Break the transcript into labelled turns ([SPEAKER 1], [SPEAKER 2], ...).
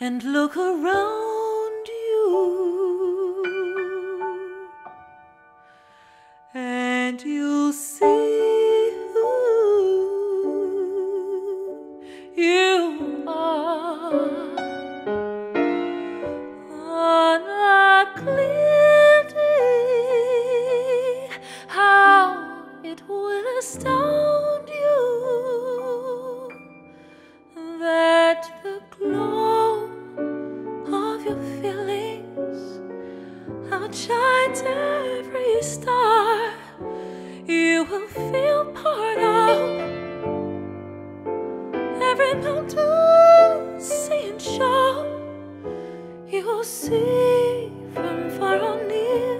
[SPEAKER 1] and look around you, and you'll see outshines every star you will feel part of every mountain, sea, and shore. You will see from far or near